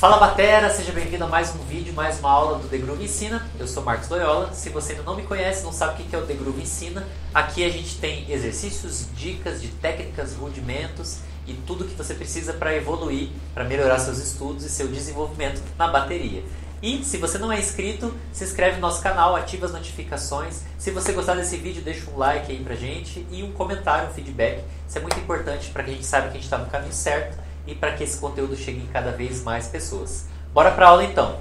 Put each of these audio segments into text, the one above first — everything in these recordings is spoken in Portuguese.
Fala Batera, seja bem-vindo a mais um vídeo, mais uma aula do The Groove Ensina. Eu sou Marcos Loyola. Se você ainda não me conhece, não sabe o que é o The Groove Ensina, aqui a gente tem exercícios, dicas de técnicas, rudimentos e tudo que você precisa para evoluir, para melhorar seus estudos e seu desenvolvimento na bateria. E se você não é inscrito, se inscreve no nosso canal, ativa as notificações. Se você gostar desse vídeo, deixa um like aí pra gente e um comentário, um feedback. Isso é muito importante para que a gente saiba que a gente está no caminho certo e para que esse conteúdo chegue em cada vez mais pessoas. Bora para aula então.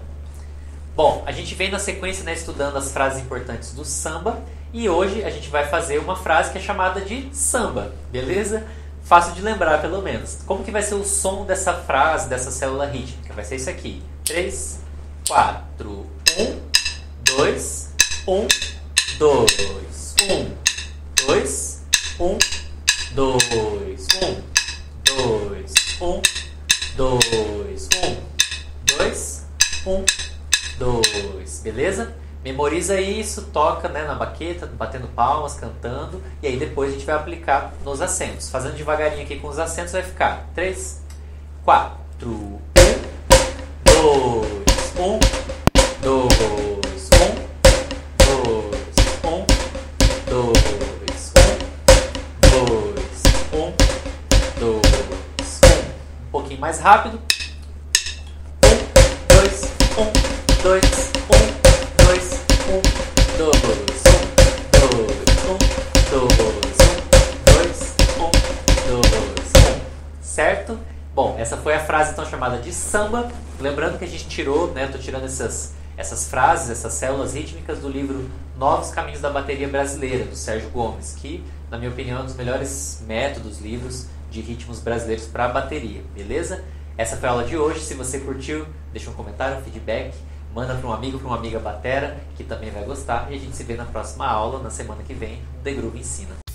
Bom, a gente vem na sequência né, estudando as frases importantes do samba e hoje a gente vai fazer uma frase que é chamada de samba, beleza? Fácil de lembrar pelo menos. Como que vai ser o som dessa frase, dessa célula rítmica? Vai ser isso aqui. 3, 4, 1, 2, 1, 2, 1, 2, 1, 2, 1, beleza? Memoriza isso, toca né, na baqueta, batendo palmas, cantando, e aí depois a gente vai aplicar nos acentos. Fazendo devagarinho aqui com os acentos vai ficar 3, 4, 1, 2, 1, 2, 1, 2, 1, 2, 1, 2, 1, 2, um pouquinho mais rápido. Um, dois, um, dois, Bom, essa foi a frase então chamada de samba. Lembrando que a gente tirou, né? Estou tirando essas, essas frases, essas células rítmicas do livro Novos Caminhos da Bateria Brasileira, do Sérgio Gomes, que, na minha opinião, é um dos melhores métodos, livros de ritmos brasileiros para bateria, beleza? Essa foi a aula de hoje. Se você curtiu, deixa um comentário, um feedback, manda para um amigo, para uma amiga batera que também vai gostar e a gente se vê na próxima aula, na semana que vem, The Groove Ensina.